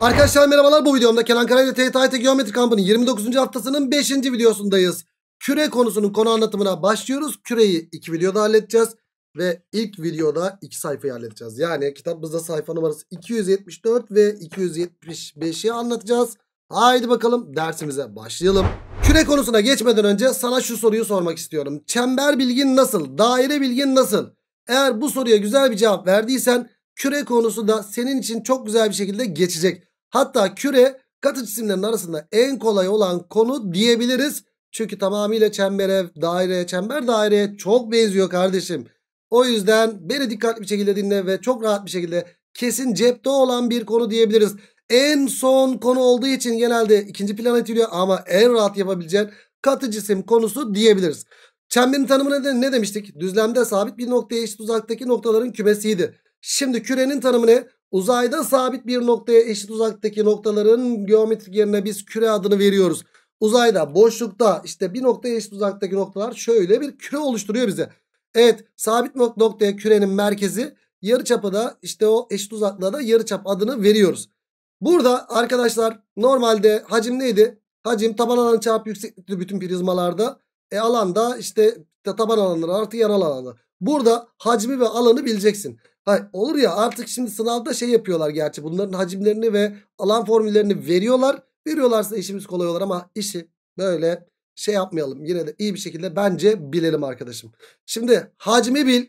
Arkadaşlar merhabalar bu videomda Kenan Karayla TYT Geometri Kampı'nın 29. haftasının 5. videosundayız. Küre konusunun konu anlatımına başlıyoruz. Küreyi iki videoda halledeceğiz. Ve ilk videoda iki sayfayı halledeceğiz. Yani kitabımızda sayfa numarası 274 ve 275'i anlatacağız. Haydi bakalım dersimize başlayalım. Küre konusuna geçmeden önce sana şu soruyu sormak istiyorum. Çember bilgin nasıl? Daire bilgin nasıl? Eğer bu soruya güzel bir cevap verdiysen küre konusu da senin için çok güzel bir şekilde geçecek. Hatta küre katı cisimlerin arasında en kolay olan konu diyebiliriz. Çünkü tamamıyla çembere, daireye, çember daireye çok benziyor kardeşim. O yüzden beni dikkatli bir şekilde dinle ve çok rahat bir şekilde kesin cepte olan bir konu diyebiliriz. En son konu olduğu için genelde ikinci plana itiliyor ama en rahat yapabileceğin katı cisim konusu diyebiliriz. Çemberin tanımı ne, ne demiştik? Düzlemde sabit bir noktaya eşit uzaktaki noktaların kümesiydi. Şimdi kürenin tanımı ne? Uzayda sabit bir noktaya eşit uzaktaki noktaların geometrik yerine biz küre adını veriyoruz. Uzayda boşlukta işte bir noktaya eşit uzaktaki noktalar şöyle bir küre oluşturuyor bize. Evet sabit noktaya kürenin merkezi yarıçapı da işte o eşit uzaklığa da yarıçap adını veriyoruz. Burada arkadaşlar normalde hacim neydi? Hacim taban alanı çarpı yükseklikti bütün prizmalarda. E alanda işte taban alanları artı yanal alanı. Burada hacmi ve alanı bileceksin. Hayır, olur ya artık şimdi sınavda şey yapıyorlar gerçi. Bunların hacimlerini ve alan formüllerini veriyorlar. Veriyorlarsa işimiz kolay olur ama işi böyle şey yapmayalım. Yine de iyi bir şekilde bence bilelim arkadaşım. Şimdi hacmi bil.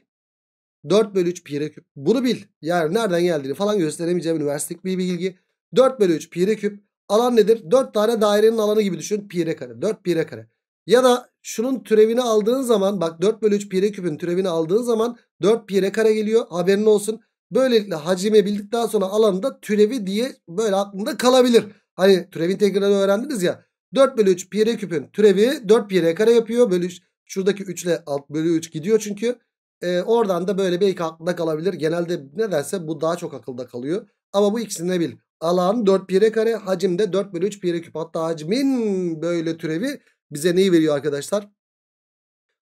4 bölü 3 pi küp. Bunu bil. Yani nereden geldiğini falan gösteremeyeceğim üniversitelik bir bilgi. 4 bölü 3 pi küp. Alan nedir? 4 tane dairenin alanı gibi düşün. Pi kare. 4 pi kare. Ya da şunun türevini aldığın zaman bak 4 bölü 3 pi küpün türevini aldığın zaman 4 pi kare geliyor. Haberin olsun. Böylelikle hacimi bildikten sonra alanında türevi diye böyle aklında kalabilir. Hani türev integrali öğrendiniz ya. 4 bölü 3 pi küpün türevi 4 pi kare yapıyor. Bölü 3, şuradaki 3 ile alt bölü 3 gidiyor çünkü. Ee, oradan da böyle belki aklında kalabilir. Genelde nedense bu daha çok akılda kalıyor. Ama bu ikisini de bil. Alan 4 pi kare hacimde 4 bölü 3 pi küp. Hatta hacmin böyle türevi bize neyi veriyor arkadaşlar?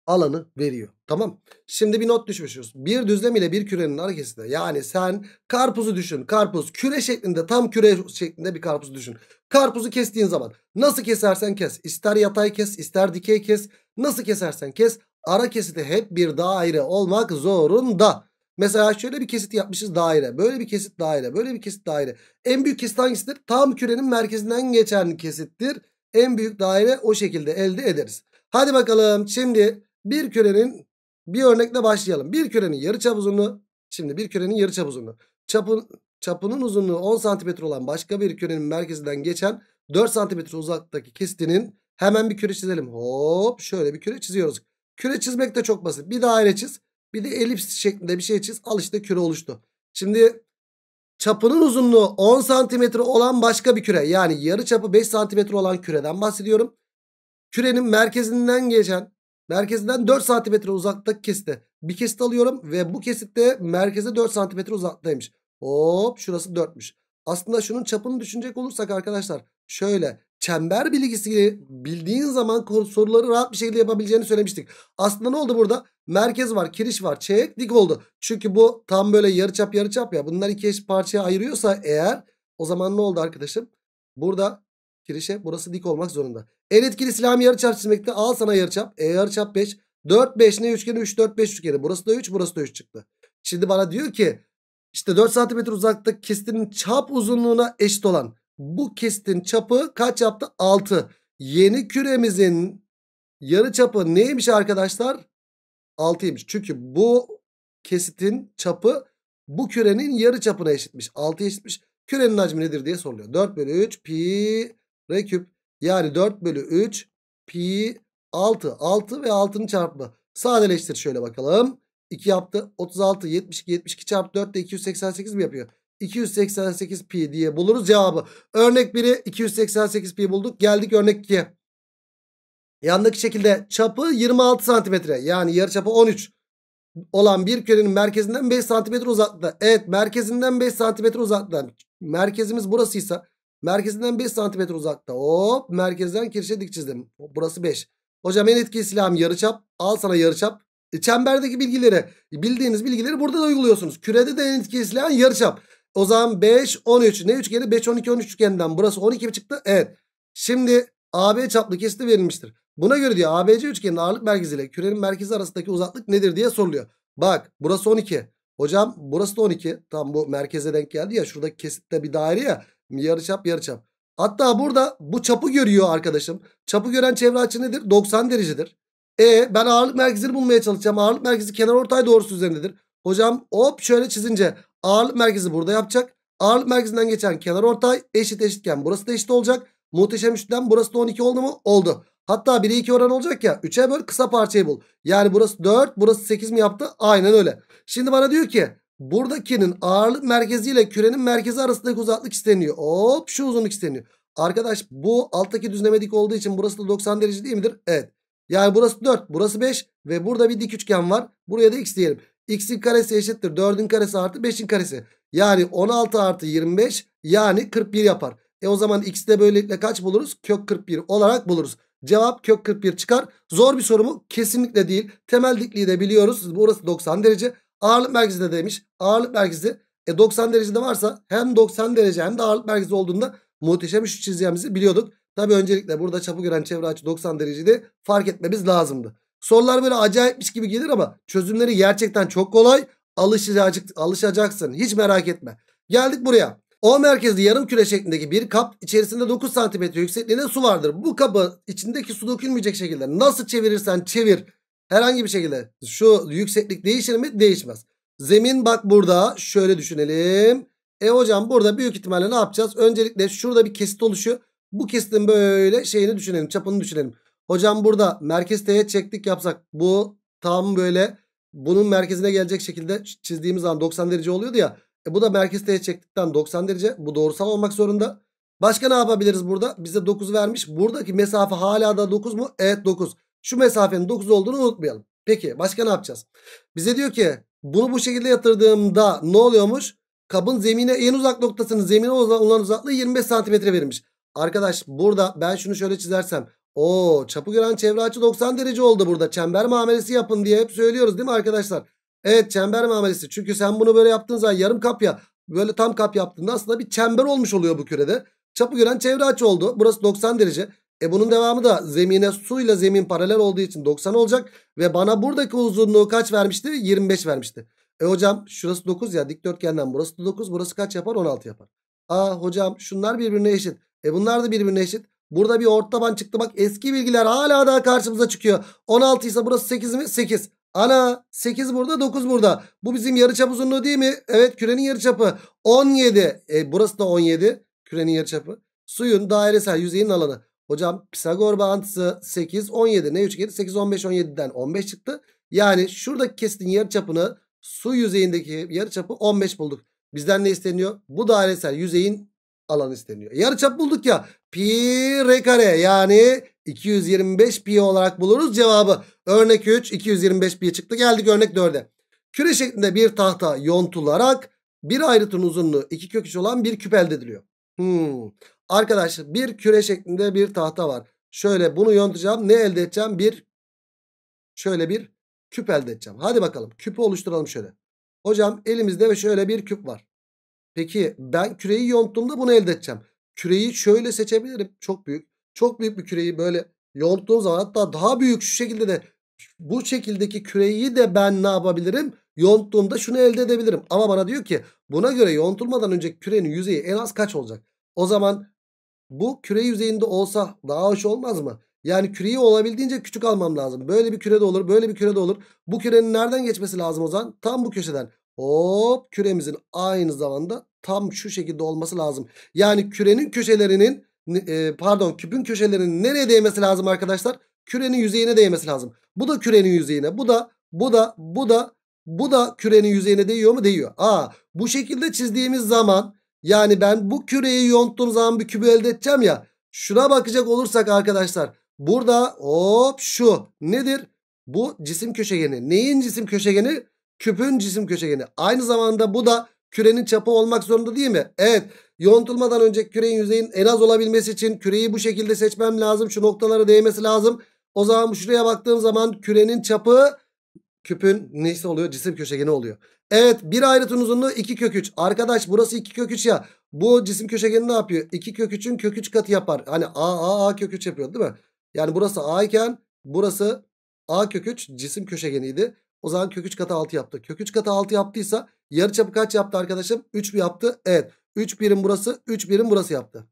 Alanı veriyor. Tamam. Şimdi bir not düşmüşüz. Bir düzlem ile bir kürenin hareketinde. Yani sen karpuzu düşün. Karpuz küre şeklinde tam küre şeklinde bir karpuz düşün. Karpuzu kestiğin zaman nasıl kesersen kes. ister yatay kes ister dikey kes. Nasıl kesersen kes. Ara kesiti hep bir daire olmak zorunda. Mesela şöyle bir kesit yapmışız daire. Böyle bir kesit daire. Böyle bir kesit daire. En büyük kesit hangisidir? Tam kürenin merkezinden geçen kesittir en büyük daire o şekilde elde ederiz. Hadi bakalım şimdi bir kürenin bir örnekle başlayalım. Bir kürenin yarıçap uzunluğu şimdi bir kürenin yarıçap uzunluğu. Çapın, çapının uzunluğu 10 cm olan başka bir kürenin merkezinden geçen 4 cm uzaktaki kesitinin hemen bir küre çizelim. Hop şöyle bir küre çiziyoruz. Küre çizmek de çok basit. Bir daire çiz. Bir de elips şeklinde bir şey çiz. Al işte küre oluştu. Şimdi çapının uzunluğu 10 santimetre olan başka bir küre. Yani yarı çapı 5 santimetre olan küreden bahsediyorum. Kürenin merkezinden geçen merkezinden 4 santimetre uzaktaki kesitte bir kesit alıyorum. Ve bu kesitte merkeze 4 santimetre uzaktaymış. Hop şurası 4'müş. Aslında şunun çapını düşünecek olursak arkadaşlar şöyle çember bilgisi bildiğin zaman soruları rahat bir şekilde yapabileceğini söylemiştik. Aslında ne oldu burada? Merkez var, kiriş var, çeyrek dik oldu. Çünkü bu tam böyle yarıçap yarıçap ya. Bunlar iki eş parçaya ayırıyorsa eğer o zaman ne oldu arkadaşım? Burada kirişe burası dik olmak zorunda. En etkili silahım yarıçap çizmekte. Al sana yarıçap. E yarıçap 5. 4 5 ne üçgeni? 3 4 5 üçgeni. Burası da 3, burası da 3 çıktı. Şimdi bana diyor ki işte 4 cm uzaklık kesitinin çap uzunluğuna eşit olan bu kesitin çapı kaç yaptı? 6. Yeni küremizin yarı çapı neymiş arkadaşlar? 6'ymış. Çünkü bu kesitin çapı bu kürenin yarı çapına eşitmiş. 6 eşitmiş. Kürenin hacmi nedir diye soruluyor. 4 bölü 3 pi r küp. Yani 4 bölü 3 pi 6. 6 ve 6'nın çarpımı. Sadeleştir şöyle bakalım. 2 yaptı. 36, 72, 72 çarpı 4 de 288 mi yapıyor? 288 pi diye buluruz cevabı. Örnek 1'i 288 pi bulduk. Geldik örnek 2'ye. Yandaki şekilde çapı 26 santimetre yani yarı çapı 13 olan bir kürenin merkezinden 5 santimetre uzaklıkta. Evet merkezinden 5 santimetre uzaklıkta. Merkezimiz burasıysa merkezinden 5 santimetre uzakta. Hop merkezden kirişe dik çizdim. Burası 5. Hocam en etkili silahım yarıçap. Al sana yarıçap. E, çemberdeki bilgileri bildiğiniz bilgileri burada da uyguluyorsunuz. Kürede de en etkili silahın yarıçap. O zaman 5 13 ne üçgeni? 5 12 13 üçgeninden burası 12 mi çıktı? Evet. Şimdi AB çaplı kesiti verilmiştir. Buna göre diyor ABC üçgenin ağırlık merkezi ile kürenin merkezi arasındaki uzaklık nedir diye soruluyor. Bak burası 12. Hocam burası da 12. Tam bu merkeze denk geldi ya. Şuradaki kesitte bir daire ya. Yarıçap yarıçap. Hatta burada bu çapı görüyor arkadaşım. Çapı gören çevre açı nedir? 90 derecedir. E ben ağırlık merkezini bulmaya çalışacağım. Ağırlık merkezi kenar ortay doğrusu üzerindedir. Hocam hop şöyle çizince ağırlık merkezi burada yapacak. Ağırlık merkezinden geçen kenar ortay eşit eşitken burası da eşit olacak. Muhteşem üçten burası da 12 oldu mu? Oldu. Hatta 1'e 2 oran olacak ya. 3'e böl kısa parçayı bul. Yani burası 4 burası 8 mi yaptı? Aynen öyle. Şimdi bana diyor ki buradakinin ağırlık merkezi ile kürenin merkezi arasındaki uzaklık isteniyor. Hop şu uzunluk isteniyor. Arkadaş bu alttaki düzleme dik olduğu için burası da 90 derece değil midir? Evet. Yani burası 4 burası 5 ve burada bir dik üçgen var. Buraya da x diyelim. X'in karesi eşittir 4'ün karesi artı 5'in karesi. Yani 16 artı 25 yani 41 yapar. E o zaman x'de böylelikle kaç buluruz? Kök 41 olarak buluruz. Cevap kök 41 çıkar. Zor bir soru mu? Kesinlikle değil. Temel dikliği de biliyoruz. Burası 90 derece. Ağırlık merkezi de demiş. Ağırlık merkezi e 90 derecede varsa hem 90 derece hem de ağırlık merkezi olduğunda muhteşem üçlü çizeceğimizi biliyorduk. Tabi öncelikle burada çapı gören çevre açı 90 derecede fark etmemiz lazımdı. Sorular böyle acayipmiş gibi gelir ama çözümleri gerçekten çok kolay. Alışacak, alışacaksın. Hiç merak etme. Geldik buraya. O merkezli yarım küre şeklindeki bir kap içerisinde 9 santimetre yüksekliğinde su vardır. Bu kabı içindeki su dökülmeyecek şekilde nasıl çevirirsen çevir herhangi bir şekilde şu yükseklik değişir mi? Değişmez. Zemin bak burada şöyle düşünelim. E hocam burada büyük ihtimalle ne yapacağız? Öncelikle şurada bir kesit oluşuyor. Bu kesitin böyle şeyini düşünelim çapını düşünelim. Hocam burada merkez teğet çektik yapsak bu tam böyle bunun merkezine gelecek şekilde çizdiğimiz zaman 90 derece oluyordu ya. E bu da merkez teğet çektikten 90 derece. Bu doğrusal olmak zorunda. Başka ne yapabiliriz burada? Bize 9 vermiş. Buradaki mesafe hala da 9 mu? Evet 9. Şu mesafenin 9 olduğunu unutmayalım. Peki başka ne yapacağız? Bize diyor ki bunu bu şekilde yatırdığımda ne oluyormuş? Kabın zemine en uzak noktasının zemine olan uzaklığı 25 santimetre verilmiş. Arkadaş burada ben şunu şöyle çizersem. O çapı gören çevre açı 90 derece oldu burada. Çember muamelesi yapın diye hep söylüyoruz değil mi arkadaşlar? Evet çember muamelesi. Çünkü sen bunu böyle yaptığın zaman yarım kap ya böyle tam kap yaptığında aslında bir çember olmuş oluyor bu kürede. Çapı gören çevre açı oldu. Burası 90 derece. E bunun devamı da zemine suyla zemin paralel olduğu için 90 olacak. Ve bana buradaki uzunluğu kaç vermişti? 25 vermişti. E hocam şurası 9 ya dikdörtgenden burası da 9. Burası kaç yapar? 16 yapar. Aa hocam şunlar birbirine eşit. E bunlar da birbirine eşit. Burada bir ortaban çıktı bak eski bilgiler hala daha karşımıza çıkıyor. 16 ise burası 8 mi? 8. Ana 8 burada 9 burada. Bu bizim yarıçap uzunluğu değil mi? Evet kürenin yarıçapı 17. E, burası da 17 kürenin yarıçapı. Suyun dairesel yüzeyinin alanı. Hocam Pisagor bağıntısı 8 17 ne üçgeni 8 15 17'den 15 çıktı. Yani şuradaki kesitin yarıçapını su yüzeyindeki yarıçapı 15 bulduk. Bizden ne isteniyor? Bu dairesel yüzeyin alanı isteniyor. Yarıçap bulduk ya. Pi r kare yani 225 pi olarak buluruz cevabı. Örnek 3 225 pi çıktı. Geldik örnek 4'e. Küre şeklinde bir tahta yontularak bir ayrıtın uzunluğu 2 kök 3 olan bir küp elde ediliyor. Hmm. Arkadaşlar bir küre şeklinde bir tahta var. Şöyle bunu yontacağım. Ne elde edeceğim? Bir şöyle bir küp elde edeceğim. Hadi bakalım küpü oluşturalım şöyle. Hocam elimizde şöyle bir küp var. Peki ben küreyi yonttuğumda bunu elde edeceğim. Küreyi şöyle seçebilirim. Çok büyük. Çok büyük bir küreyi böyle yonttuğum zaman hatta daha büyük şu şekilde de bu şekildeki küreyi de ben ne yapabilirim? Yonttuğumda şunu elde edebilirim. Ama bana diyor ki buna göre yontulmadan önce kürenin yüzeyi en az kaç olacak? O zaman bu küre yüzeyinde olsa daha hoş olmaz mı? Yani küreyi olabildiğince küçük almam lazım. Böyle bir küre de olur böyle bir küre de olur. Bu kürenin nereden geçmesi lazım o zaman? Tam bu köşeden. Hop küremizin aynı zamanda tam şu şekilde olması lazım. Yani kürenin köşelerinin e, pardon küpün köşelerinin nereye değmesi lazım arkadaşlar? Kürenin yüzeyine değmesi lazım. Bu da kürenin yüzeyine. Bu da bu da bu da bu da kürenin yüzeyine değiyor mu? Değiyor. Aa bu şekilde çizdiğimiz zaman yani ben bu küreyi yonttuğum zaman bir kübü elde edeceğim ya. Şuna bakacak olursak arkadaşlar burada hop şu nedir? Bu cisim köşegeni. Neyin cisim köşegeni? Küpün cisim köşegeni. Aynı zamanda bu da kürenin çapı olmak zorunda değil mi? Evet. Yontulmadan önce kürenin yüzeyin en az olabilmesi için küreyi bu şekilde seçmem lazım. Şu noktalara değmesi lazım. O zaman şuraya baktığım zaman kürenin çapı küpün neyse oluyor cisim köşegeni oluyor. Evet bir ayrıtın uzunluğu 2 kök 3. Arkadaş burası 2 kök 3 ya. Bu cisim köşegeni ne yapıyor? 2 kök 3'ün kök 3 katı yapar. Hani A A A kök 3 yapıyor değil mi? Yani burası A iken burası A kök 3 cisim köşegeniydi. O zaman kök 3 katı 6 yaptı. Kök 3 katı 6 yaptıysa yarıçapı kaç yaptı arkadaşım? 3 mi yaptı? Evet. 3 birim burası 3 birim burası yaptı.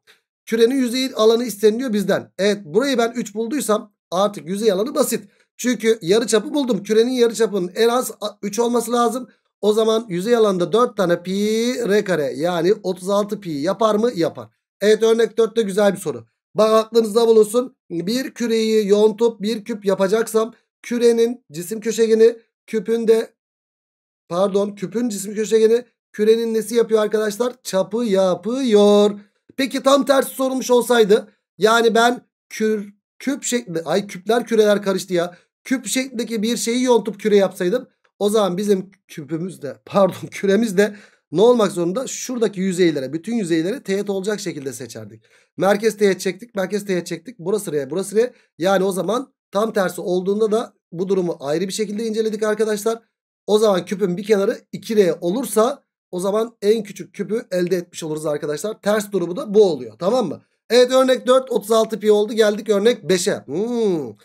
Kürenin yüzey alanı isteniliyor bizden. Evet burayı ben 3 bulduysam artık yüzey alanı basit. Çünkü yarıçapı buldum. Kürenin yarıçapının en az 3 olması lazım. O zaman yüzey alanında 4 tane pi r kare yani 36 pi yapar mı? Yapar. Evet örnek 4'te güzel bir soru. Bak aklınızda bulunsun. Bir küreyi yontup bir küp yapacaksam kürenin cisim köşegeni küpün de pardon küpün cisim köşegeni kürenin nesi yapıyor arkadaşlar? Çapı yapıyor. Peki tam tersi sorulmuş olsaydı yani ben kür, küp şeklinde ay küpler küreler karıştı ya. Küp şeklindeki bir şeyi yontup küre yapsaydım o zaman bizim küpümüzde pardon küremizde ne olmak zorunda? Şuradaki yüzeylere bütün yüzeyleri teğet olacak şekilde seçerdik. Merkez teğet çektik merkez teğet çektik burası R burası R yani o zaman tam tersi olduğunda da bu durumu ayrı bir şekilde inceledik arkadaşlar. O zaman küpün bir kenarı 2R olursa o zaman en küçük küpü elde etmiş oluruz arkadaşlar. Ters durumu da bu oluyor tamam mı? Evet örnek 4 36 pi oldu geldik örnek 5'e. Hmm.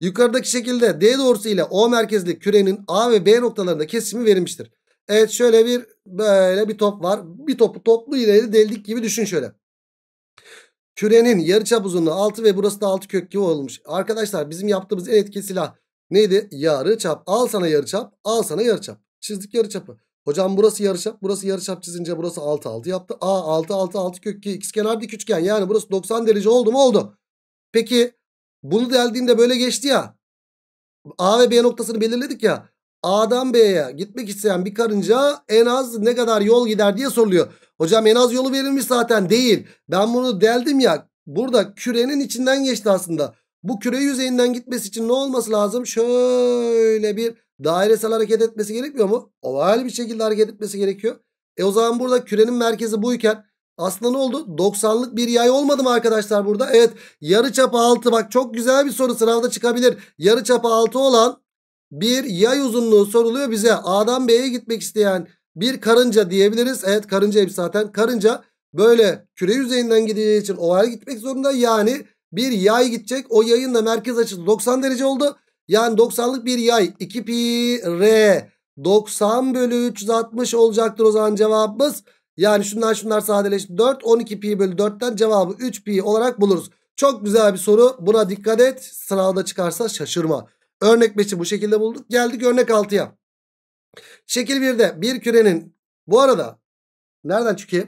Yukarıdaki şekilde D doğrusu ile O merkezli kürenin A ve B noktalarında kesimi verilmiştir. Evet şöyle bir böyle bir top var. Bir topu toplu ileri deldik gibi düşün şöyle. Kürenin yarıçap uzunluğu 6 ve burası da 6 kök gibi olmuş. Arkadaşlar bizim yaptığımız en etkili silah neydi? Yarıçap. Al sana yarıçap. Al sana yarıçap. Çizdik yarıçapı. Hocam burası yarıçap. Burası yarıçap çizince burası 6 6 yaptı. A 6 6 6 kök 2 ikizkenar dik üçgen. Yani burası 90 derece oldu mu? Oldu. Peki bunu deldiğimde böyle geçti ya. A ve B noktasını belirledik ya. A'dan B'ye gitmek isteyen bir karınca en az ne kadar yol gider diye soruluyor. Hocam en az yolu verilmiş zaten değil. Ben bunu deldim ya. Burada kürenin içinden geçti aslında. Bu küre yüzeyinden gitmesi için ne olması lazım? Şöyle bir dairesel hareket etmesi gerekmiyor mu? Oval bir şekilde hareket etmesi gerekiyor. E o zaman burada kürenin merkezi buyken aslında ne oldu? 90'lık bir yay olmadı mı arkadaşlar burada? Evet yarı çapı 6 bak çok güzel bir soru sınavda çıkabilir. Yarı çapı 6 olan bir yay uzunluğu soruluyor bize. A'dan B'ye gitmek isteyen bir karınca diyebiliriz. Evet karınca hep zaten. Karınca böyle küre yüzeyinden gideceği için oval gitmek zorunda. Yani bir yay gidecek. O yayın da merkez açısı 90 derece oldu. Yani 90'lık bir yay 2 pi r 90 bölü 360 olacaktır o zaman cevabımız. Yani şunlar şunlar sadeleşti. 4 12 pi bölü 4'ten cevabı 3 pi olarak buluruz. Çok güzel bir soru. Buna dikkat et. Sınavda çıkarsa şaşırma. Örnek 5'i bu şekilde bulduk. Geldik örnek 6'ya. Şekil 1'de bir kürenin bu arada nereden çıkıyor?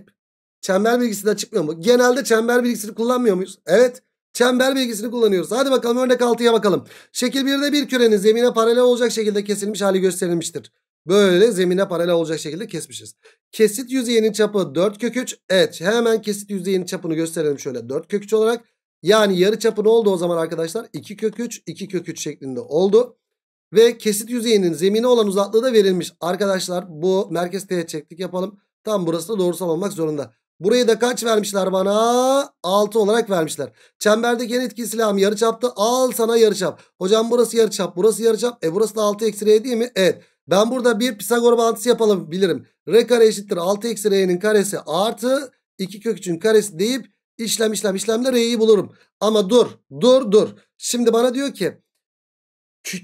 Çember bilgisi de çıkmıyor mu? Genelde çember bilgisini kullanmıyor muyuz? Evet. Çember bilgisini kullanıyoruz. Hadi bakalım örnek 6'ya bakalım. Şekil 1'de bir kürenin zemine paralel olacak şekilde kesilmiş hali gösterilmiştir. Böyle zemine paralel olacak şekilde kesmişiz. Kesit yüzeyinin çapı 4 kök 3. Evet hemen kesit yüzeyinin çapını gösterelim şöyle 4 kök 3 olarak. Yani yarı çapı ne oldu o zaman arkadaşlar? 2 kök 3 2 kök 3 şeklinde oldu. Ve kesit yüzeyinin zemine olan uzaklığı da verilmiş. Arkadaşlar bu merkez teğet çektik yapalım. Tam burası da doğrusal olmak zorunda. Burayı da kaç vermişler bana? 6 olarak vermişler. Çemberdeki en etkili silahım yarıçaptı. Al sana yarıçap. Hocam burası yarıçap. Burası yarıçap. E burası da 6 eksi r değil mi? Evet. Ben burada bir Pisagor bağıntısı yapalım bilirim. R kare eşittir 6 eksi R'nin karesi artı 2 kök 3'ün karesi deyip işlem işlem işlemle R'yi bulurum. Ama dur dur dur. Şimdi bana diyor ki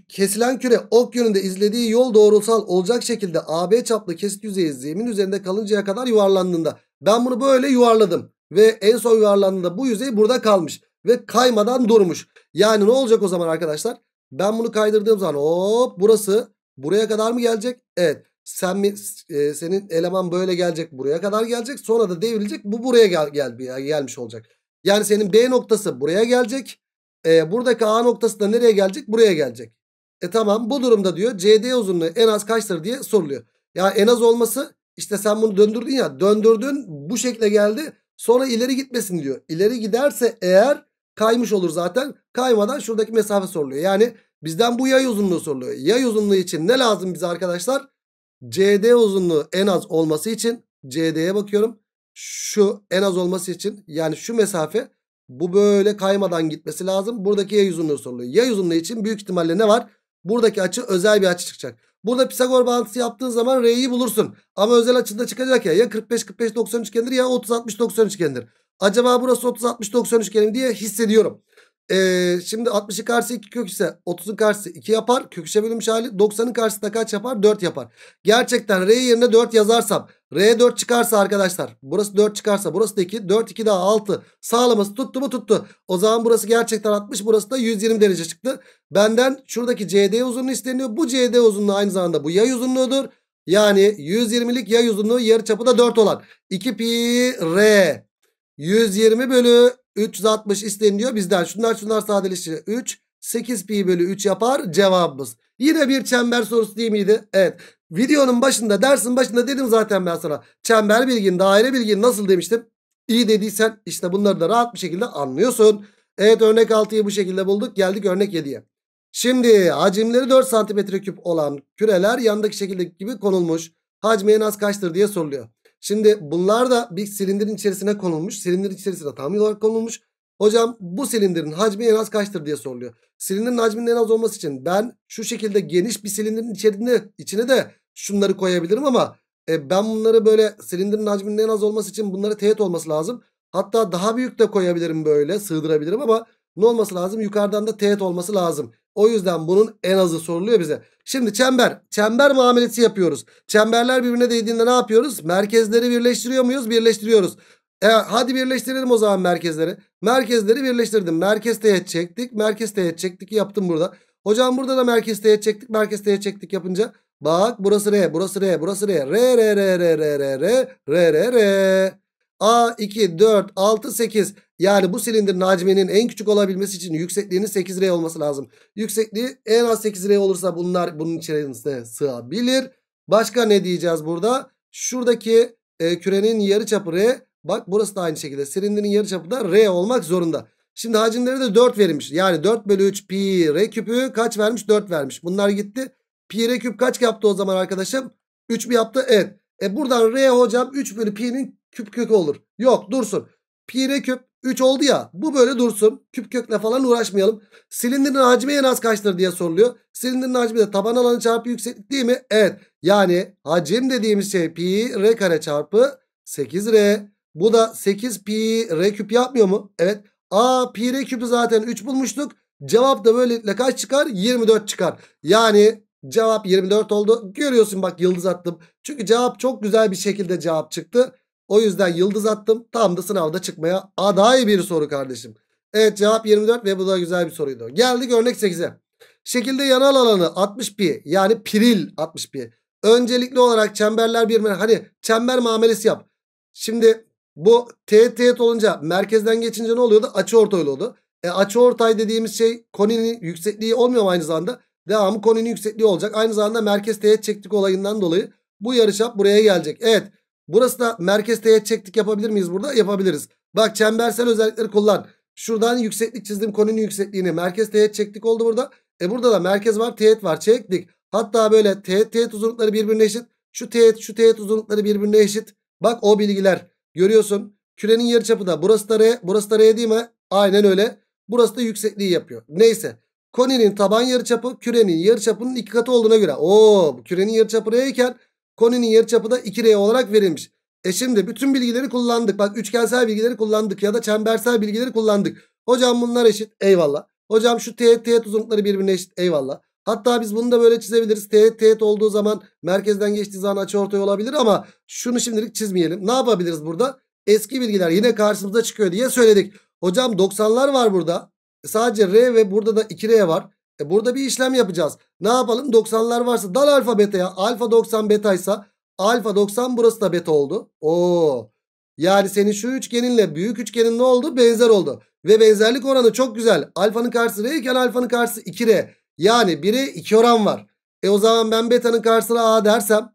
kesilen küre ok yönünde izlediği yol doğrusal olacak şekilde AB çaplı kesit yüzeyi zemin üzerinde kalıncaya kadar yuvarlandığında ben bunu böyle yuvarladım ve en son yuvarlandığında bu yüzey burada kalmış ve kaymadan durmuş. Yani ne olacak o zaman arkadaşlar? Ben bunu kaydırdığım zaman hop burası Buraya kadar mı gelecek? Evet. Sen mi, e, senin eleman böyle gelecek buraya kadar gelecek. Sonra da devrilecek. Bu buraya gel, gel, gelmiş olacak. Yani senin B noktası buraya gelecek. E, buradaki A noktası da nereye gelecek? Buraya gelecek. E tamam bu durumda diyor CD uzunluğu en az kaçtır diye soruluyor. Ya en az olması işte sen bunu döndürdün ya döndürdün bu şekle geldi. Sonra ileri gitmesin diyor. İleri giderse eğer kaymış olur zaten. Kaymadan şuradaki mesafe soruluyor. Yani Bizden bu yay uzunluğu soruluyor. Yay uzunluğu için ne lazım bize arkadaşlar? CD uzunluğu en az olması için CD'ye bakıyorum. Şu en az olması için yani şu mesafe bu böyle kaymadan gitmesi lazım. Buradaki yay uzunluğu soruluyor. Yay uzunluğu için büyük ihtimalle ne var? Buradaki açı özel bir açı çıkacak. Burada Pisagor bağıntısı yaptığın zaman R'yi bulursun. Ama özel açıda çıkacak ya. Ya 45-45-90 üçgendir ya 30-60-90 üçgendir. Acaba burası 30-60-90 üçgeni diye hissediyorum. Ee, şimdi 60'ın karşısı 2 kök ise 30'un karşısı 2 yapar. Kök 3'e bölünmüş hali 90'ın karşısı da kaç yapar? 4 yapar. Gerçekten R yerine 4 yazarsam R 4 çıkarsa arkadaşlar burası 4 çıkarsa burası da 2 4 2 daha 6 sağlaması tuttu mu tuttu. O zaman burası gerçekten 60 burası da 120 derece çıktı. Benden şuradaki CD uzunluğu isteniyor. Bu CD uzunluğu aynı zamanda bu yay uzunluğudur. Yani 120'lik yay uzunluğu yarı çapı da 4 olan 2 pi R 120 bölü 360 isteniyor bizden. Şunlar şunlar sadeleşiyor. 3 8 pi bölü 3 yapar cevabımız. Yine bir çember sorusu değil miydi? Evet. Videonun başında dersin başında dedim zaten ben sana. Çember bilgin daire bilgin nasıl demiştim. İyi dediysen işte bunları da rahat bir şekilde anlıyorsun. Evet örnek 6'yı bu şekilde bulduk. Geldik örnek 7'ye. Şimdi hacimleri 4 santimetre küp olan küreler yandaki şekildeki gibi konulmuş. Hacmi en az kaçtır diye soruluyor. Şimdi bunlar da bir silindirin içerisine konulmuş. Silindirin içerisine tam olarak konulmuş. Hocam bu silindirin hacmi en az kaçtır diye soruluyor. Silindirin hacminin en az olması için ben şu şekilde geniş bir silindirin içerisine, içine de şunları koyabilirim ama e, ben bunları böyle silindirin hacminin en az olması için bunları teğet olması lazım. Hatta daha büyük de koyabilirim böyle sığdırabilirim ama ne olması lazım? Yukarıdan da teğet olması lazım. O yüzden bunun en azı soruluyor bize. Şimdi çember. Çember muamelesi yapıyoruz. Çemberler birbirine değdiğinde ne yapıyoruz? Merkezleri birleştiriyor muyuz? Birleştiriyoruz. E, hadi birleştirelim o zaman merkezleri. Merkezleri birleştirdim. Merkez teğet çektik. Merkez teğet çektik. Yaptım burada. Hocam burada da merkez teğet çektik. Merkez teğet çektik yapınca. Bak burası R. Burası R. Burası R. R R R R R R R R R. A 2 4 6 8 yani bu silindirin hacminin en küçük olabilmesi için yüksekliğinin 8R olması lazım. Yüksekliği en az 8R olursa bunlar bunun içerisine sığabilir. Başka ne diyeceğiz burada? Şuradaki e, kürenin yarıçapı R. Bak burası da aynı şekilde. Silindirin yarıçapı da R olmak zorunda. Şimdi hacimleri de 4 verilmiş. Yani 4 bölü 3 pi R küpü kaç vermiş? 4 vermiş. Bunlar gitti. Pi R küp kaç yaptı o zaman arkadaşım? 3 mi yaptı? Evet. E buradan R hocam 3 bölü pi'nin küp kökü olur. Yok dursun. Pi R küp 3 oldu ya. Bu böyle dursun. Küp kökle falan uğraşmayalım. Silindirin hacmi en az kaçtır diye soruluyor. Silindirin hacmi de taban alanı çarpı yükseklik değil mi? Evet. Yani hacim dediğimiz şey pi r kare çarpı 8r. Bu da 8 pi r küp yapmıyor mu? Evet. A pi r küpü zaten 3 bulmuştuk. Cevap da böylelikle kaç çıkar? 24 çıkar. Yani cevap 24 oldu. Görüyorsun bak yıldız attım. Çünkü cevap çok güzel bir şekilde cevap çıktı. O yüzden yıldız attım. Tam da sınavda çıkmaya aday bir soru kardeşim. Evet cevap 24 ve bu da güzel bir soruydu. Geldik örnek 8'e. Şekilde yanal alanı 60 pi yani piril 60 pi. Öncelikli olarak çemberler bir hani çember muamelesi yap. Şimdi bu teğet teğet olunca merkezden geçince ne oluyordu? Açı ortay oluyordu. E, açı ortay dediğimiz şey koninin yüksekliği olmuyor mu aynı zamanda? Devamı koninin yüksekliği olacak. Aynı zamanda merkez teğet çektik olayından dolayı bu yarıçap buraya gelecek. Evet Burası da merkez teğet çektik yapabilir miyiz burada? Yapabiliriz. Bak çembersel özellikleri kullan. Şuradan yükseklik çizdim konunun yüksekliğini. Merkez teğet çektik oldu burada. E burada da merkez var teğet var çektik. Hatta böyle teğet teğet uzunlukları birbirine eşit. Şu teğet şu teğet uzunlukları birbirine eşit. Bak o bilgiler görüyorsun. Kürenin yarıçapı da burası da R burası da R değil mi? Aynen öyle. Burası da yüksekliği yapıyor. Neyse. Koninin taban yarıçapı kürenin yarıçapının iki katı olduğuna göre. Oo kürenin yarıçapı R iken Koninin yarıçapı da 2R olarak verilmiş. E şimdi bütün bilgileri kullandık. Bak üçgensel bilgileri kullandık ya da çembersel bilgileri kullandık. Hocam bunlar eşit. Eyvallah. Hocam şu teğet teğet uzunlukları birbirine eşit. Eyvallah. Hatta biz bunu da böyle çizebiliriz. Teğet teğet olduğu zaman merkezden geçtiği zaman açı ortay olabilir ama şunu şimdilik çizmeyelim. Ne yapabiliriz burada? Eski bilgiler yine karşımıza çıkıyor diye söyledik. Hocam 90'lar var burada. E sadece R ve burada da 2R var. E burada bir işlem yapacağız. Ne yapalım? 90'lar varsa dal alfa beta'ya. Alfa 90 betaysa alfa 90 burası da beta oldu. Oo. Yani senin şu üçgeninle büyük üçgenin ne oldu? Benzer oldu. Ve benzerlik oranı çok güzel. Alfanın karşısı R iken alfanın karşısı 2R. Yani 1'e 2 oran var. E o zaman ben beta'nın karşısına A dersem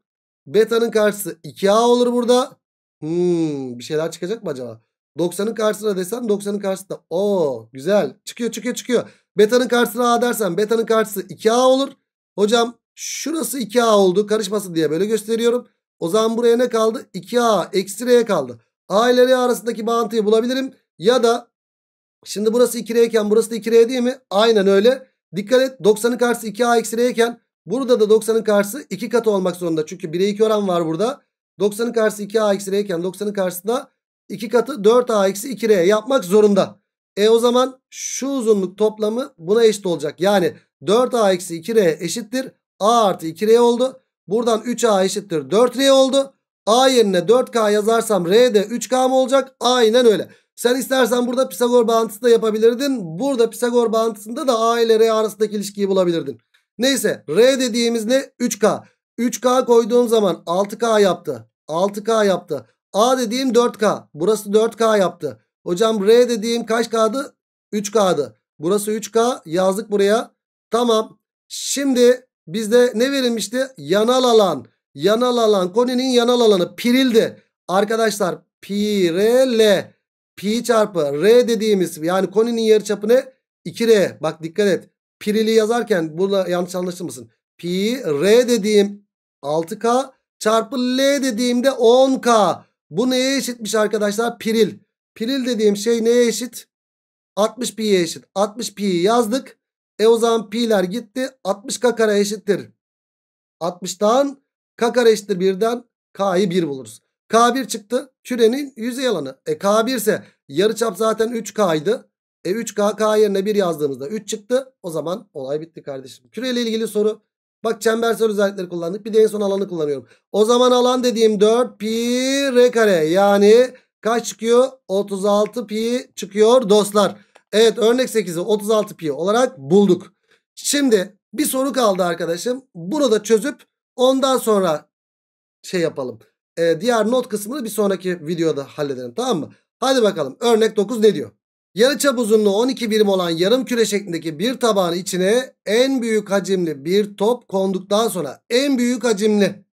beta'nın karşısı 2A olur burada. Hmm, bir şeyler çıkacak mı acaba? 90'ın karşısına desem 90'ın karşısında. Oo güzel. Çıkıyor çıkıyor çıkıyor. Beta'nın karşısına A dersen beta'nın karşısı 2A olur. Hocam şurası 2A oldu karışmasın diye böyle gösteriyorum. O zaman buraya ne kaldı? 2A eksi R kaldı. A ile R arasındaki bağıntıyı bulabilirim. Ya da şimdi burası 2R iken burası da 2R değil mi? Aynen öyle. Dikkat et 90'ın karşısı 2A eksi R iken Burada da 90'ın karşısı 2 katı olmak zorunda. Çünkü 1'e 2 oran var burada. 90'ın karşısı 2a eksi r iken 90'ın karşısı da 2 katı 4a eksi 2r yapmak zorunda. E o zaman şu uzunluk toplamı buna eşit olacak. Yani 4a eksi 2r eşittir. a artı 2r oldu. Buradan 3a eşittir 4r oldu. a yerine 4k yazarsam r de 3k mı olacak? Aynen öyle. Sen istersen burada Pisagor bağıntısı da yapabilirdin. Burada Pisagor bağıntısında da a ile r arasındaki ilişkiyi bulabilirdin. Neyse r dediğimiz ne? 3k. 3k koyduğum zaman 6k yaptı. 6k yaptı. a dediğim 4k. Burası 4k yaptı. Hocam R dediğim kaç K'dı? 3K'dı. Burası 3K yazdık buraya. Tamam. Şimdi bizde ne verilmişti? Yanal alan. Yanal alan. Koninin yanal alanı pirildi. Arkadaşlar pi r l. Pi çarpı r dediğimiz yani koninin yarıçapı ne? 2r. Bak dikkat et. Pirili yazarken burada yanlış anlaşılmasın. Pi r dediğim 6K çarpı L dediğimde 10K. Bu neye eşitmiş arkadaşlar? Piril. Piril dediğim şey neye eşit? 60 pi'ye eşit. 60 pi'yi yazdık. E o zaman pi'ler gitti. 60 k kare eşittir. 60'tan k kare eşittir 1'den k'yı 1 buluruz. K1 çıktı. Kürenin yüzey alanı. E K1 ise yarıçap zaten 3K'ydı. E 3K K yerine 1 yazdığımızda 3 çıktı. O zaman olay bitti kardeşim. Küreyle ilgili soru. Bak çembersel özellikleri kullandık. Bir de en son alanı kullanıyorum. O zaman alan dediğim 4 pi r kare. Yani kaç çıkıyor? 36 pi çıkıyor dostlar. Evet örnek 8'i 36 pi olarak bulduk. Şimdi bir soru kaldı arkadaşım. Bunu da çözüp ondan sonra şey yapalım. Ee, diğer not kısmını bir sonraki videoda halledelim tamam mı? Hadi bakalım örnek 9 ne diyor? Yarıçap uzunluğu 12 birim olan yarım küre şeklindeki bir tabağın içine en büyük hacimli bir top konduktan sonra en büyük hacimli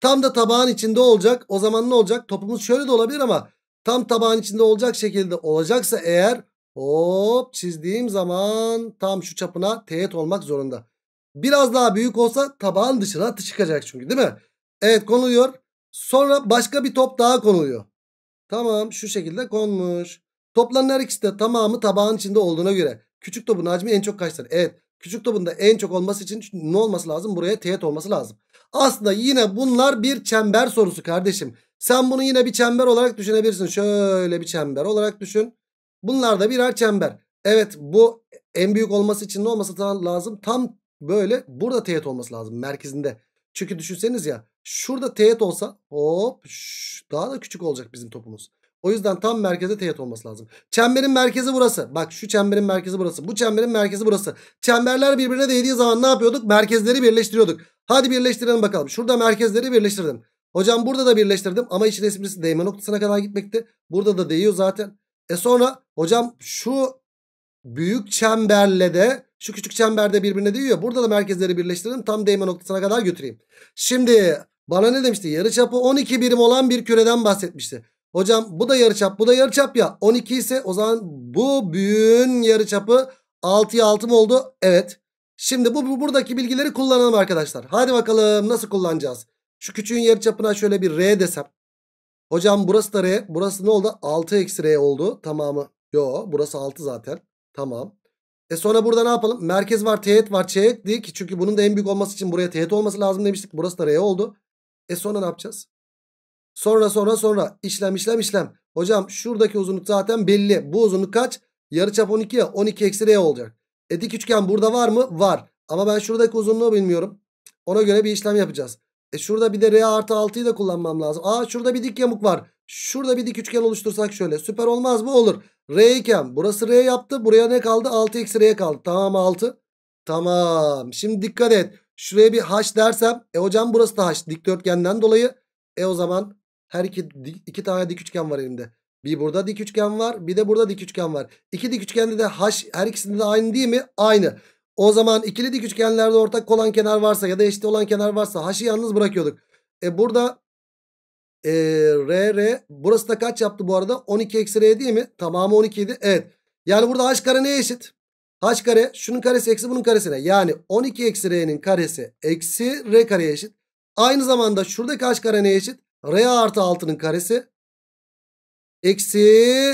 tam da tabağın içinde olacak. O zaman ne olacak? Topumuz şöyle de olabilir ama tam tabağın içinde olacak şekilde olacaksa eğer hop çizdiğim zaman tam şu çapına teğet olmak zorunda. Biraz daha büyük olsa tabağın dışına çıkacak çünkü değil mi? Evet konuluyor. Sonra başka bir top daha konuluyor. Tamam şu şekilde konmuş. Toplanan her ikisi de tamamı tabağın içinde olduğuna göre küçük topun hacmi en çok kaçtır? Evet küçük topun en çok olması için ne olması lazım? Buraya teğet olması lazım. Aslında yine bunlar bir çember sorusu kardeşim. Sen bunu yine bir çember olarak düşünebilirsin. Şöyle bir çember olarak düşün. Bunlar da birer çember. Evet bu en büyük olması için ne olması lazım? Tam böyle burada teğet olması lazım merkezinde. Çünkü düşünseniz ya şurada teğet olsa hop şş, daha da küçük olacak bizim topumuz. O yüzden tam merkeze teğet olması lazım. Çemberin merkezi burası. Bak şu çemberin merkezi burası. Bu çemberin merkezi burası. Çemberler birbirine değdiği zaman ne yapıyorduk? Merkezleri birleştiriyorduk. Hadi birleştirelim bakalım. Şurada merkezleri birleştirdim. Hocam burada da birleştirdim ama işin esprisi değme noktasına kadar gitmekti. Burada da değiyor zaten. E sonra hocam şu büyük çemberle de şu küçük çemberde birbirine değiyor. Burada da merkezleri birleştirdim. Tam değme noktasına kadar götüreyim. Şimdi bana ne demişti? Yarıçapı 12 birim olan bir küreden bahsetmişti. Hocam bu da yarıçap bu da yarıçap ya. 12 ise o zaman bu büyüğün yarıçapı 6'ya 6 mı oldu? Evet. Şimdi bu, bu buradaki bilgileri kullanalım arkadaşlar. Hadi bakalım nasıl kullanacağız? Şu küçüğün yarıçapına şöyle bir R desem. Hocam burası da R. Burası ne oldu? 6 eksi R oldu. Tamamı. Yo burası 6 zaten. Tamam. E sonra burada ne yapalım? Merkez var, teğet var, çeyrek dik. Çünkü bunun da en büyük olması için buraya teğet olması lazım demiştik. Burası da R oldu. E sonra ne yapacağız? Sonra sonra sonra işlem işlem işlem. Hocam şuradaki uzunluk zaten belli. Bu uzunluk kaç? Yarıçap 12 ya 12 eksi R olacak. E dik üçgen burada var mı? Var. Ama ben şuradaki uzunluğu bilmiyorum. Ona göre bir işlem yapacağız. E şurada bir de R artı 6'yı da kullanmam lazım. Aa şurada bir dik yamuk var. Şurada bir dik üçgen oluştursak şöyle. Süper olmaz mı? Olur. R iken burası R yaptı. Buraya ne kaldı? 6 eksi R kaldı. Tamam 6. Tamam. Şimdi dikkat et. Şuraya bir H dersem. E hocam burası da H. Dikdörtgenden dolayı. E o zaman her iki, iki tane dik üçgen var elimde. Bir burada dik üçgen var. Bir de burada dik üçgen var. İki dik üçgende de H her ikisinde de aynı değil mi? Aynı. O zaman ikili dik üçgenlerde ortak olan kenar varsa ya da eşit olan kenar varsa H'ı yalnız bırakıyorduk. E burada e, R R burası da kaç yaptı bu arada? 12 eksi R değil mi? Tamamı 12 idi. Evet. Yani burada H kare neye eşit? H kare şunun karesi eksi bunun karesine. Yani 12 eksi R'nin karesi eksi R kareye eşit. Aynı zamanda şuradaki H kare neye eşit? R artı 6'nın karesi. Eksi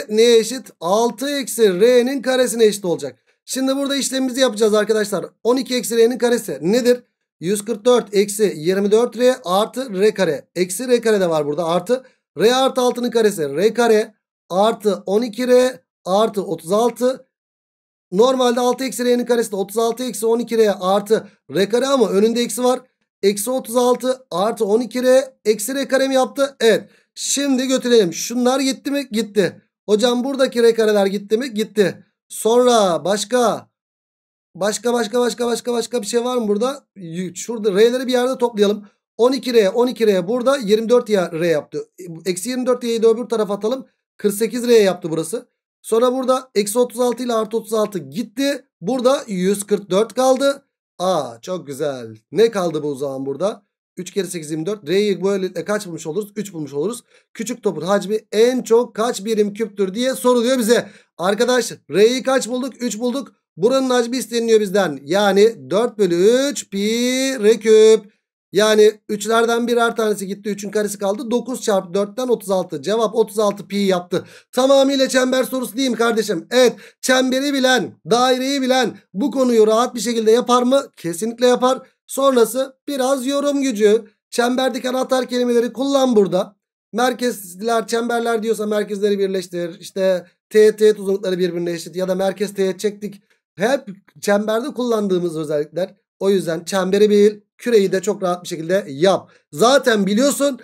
neye eşit? 6 eksi R'nin karesine eşit olacak. Şimdi burada işlemimizi yapacağız arkadaşlar. 12 eksi R'nin karesi nedir? 144 eksi 24R artı R kare. Eksi R kare de var burada artı. R artı 6'nın karesi R kare artı 12R artı 36. Normalde 6 eksi R'nin karesi de 36 eksi 12R artı R kare ama önünde eksi var. Eksi 36 artı 12R eksi R kare mi yaptı? Evet. Şimdi götürelim. Şunlar gitti mi? Gitti. Hocam buradaki R kareler gitti mi? Gitti. Sonra başka başka başka başka başka başka bir şey var mı burada? Şurada R'leri bir yerde toplayalım. 12R 12R burada 24 R yaptı. Eksi 24 Y'yi de öbür tarafa atalım. 48 R yaptı burası. Sonra burada eksi 36 ile artı 36 gitti. Burada 144 kaldı. Aa çok güzel. Ne kaldı bu zaman burada? 3 kere 8 24. R'yi böylelikle kaç bulmuş oluruz? 3 bulmuş oluruz. Küçük topun hacmi en çok kaç birim küptür diye soruluyor bize. Arkadaş R'yi kaç bulduk? 3 bulduk. Buranın hacmi isteniyor bizden. Yani 4 bölü 3 pi R küp. Yani 3'lerden birer tanesi gitti. 3'ün karesi kaldı. 9 çarpı 4'ten 36. Cevap 36 pi yaptı. Tamamıyla çember sorusu değil mi kardeşim? Evet çemberi bilen, daireyi bilen bu konuyu rahat bir şekilde yapar mı? Kesinlikle yapar. Sonrası biraz yorum gücü. Çemberdeki anahtar kelimeleri kullan burada. Merkezler, çemberler diyorsa merkezleri birleştir. İşte teğet teğet uzunlukları birbirine eşit ya da merkez teğet çektik. Hep çemberde kullandığımız özellikler. O yüzden çemberi bil, küreyi de çok rahat bir şekilde yap. Zaten biliyorsun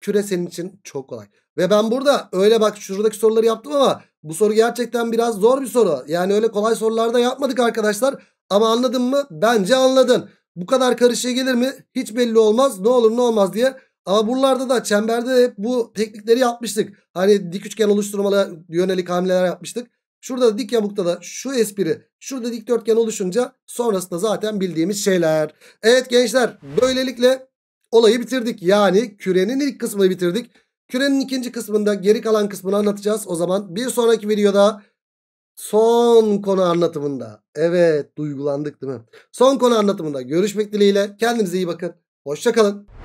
küre senin için çok kolay. Ve ben burada öyle bak şuradaki soruları yaptım ama bu soru gerçekten biraz zor bir soru. Yani öyle kolay sorularda yapmadık arkadaşlar. Ama anladın mı? Bence anladın. Bu kadar karışığa gelir mi? Hiç belli olmaz. Ne olur ne olmaz diye. Ama buralarda da çemberde hep bu teknikleri yapmıştık. Hani dik üçgen oluşturmalı yönelik hamleler yapmıştık. Şurada da dik yamukta da şu espri şurada dikdörtgen oluşunca sonrasında zaten bildiğimiz şeyler. Evet gençler böylelikle olayı bitirdik. Yani kürenin ilk kısmını bitirdik. Kürenin ikinci kısmında geri kalan kısmını anlatacağız. O zaman bir sonraki videoda son konu anlatımında. Evet duygulandık değil mi? Son konu anlatımında görüşmek dileğiyle. Kendinize iyi bakın. Hoşçakalın.